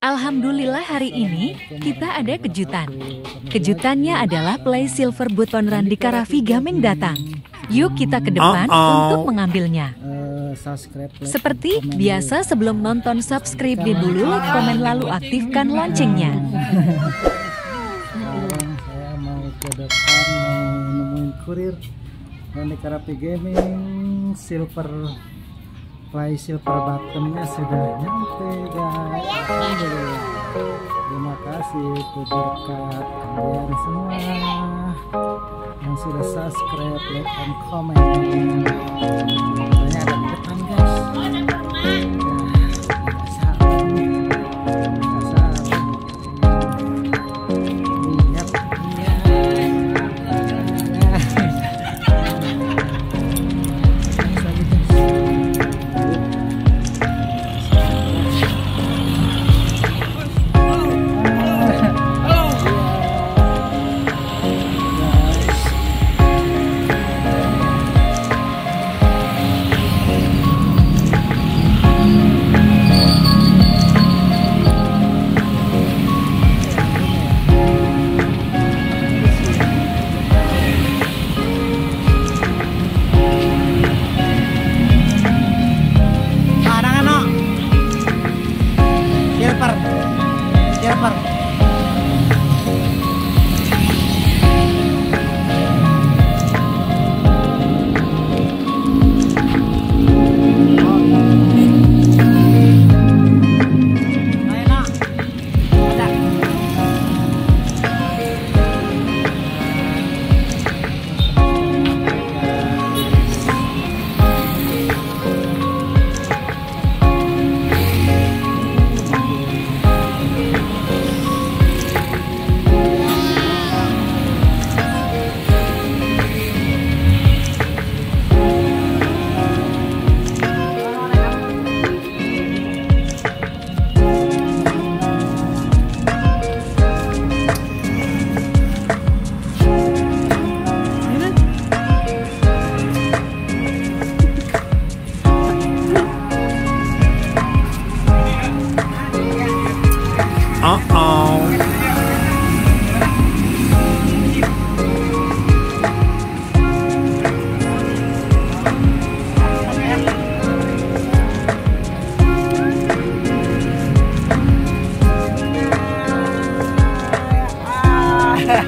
Alhamdulillah hari ini kita ada kejutan. Kejutannya adalah play silver button run di Karafi Gaming datang. Yuk kita ke depan Uh-oh. untuk mengambilnya. Eh, subscribe like, Seperti biasa sebelum nonton subscribe di dulu, komen lalu aktifkan loncengnya. Saya mau ke depan mau nemuin kurir dan di Karapi Gaming silver play silver buttonnya sudah nyampe guys. Alhamdulillah terima kasih itu berkat kalian semua yang sudah subscribe like dan komen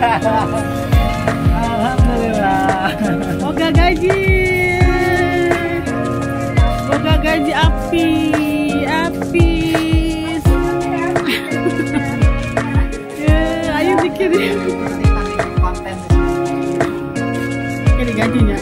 Alhamdulillah. Gaji. Gaji api, api. Ya, ayo. Konten. Ini gajinya.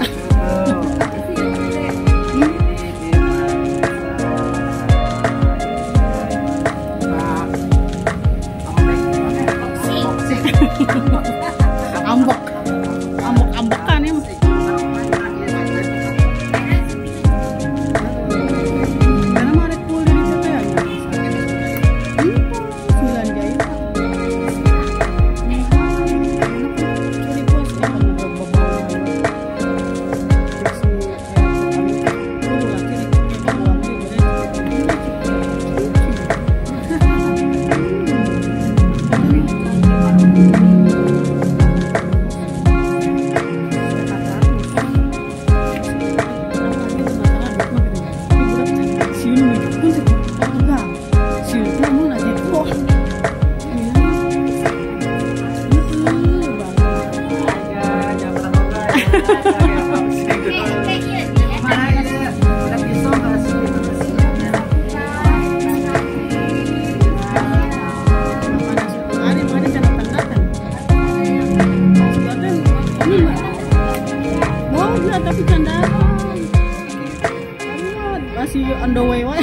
Masih on the way wae.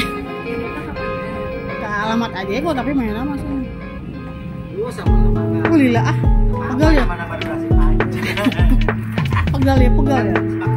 Ke alamat aja kok tapi mainnya masih. Oh lila ah. Pegal ya. Kali 呀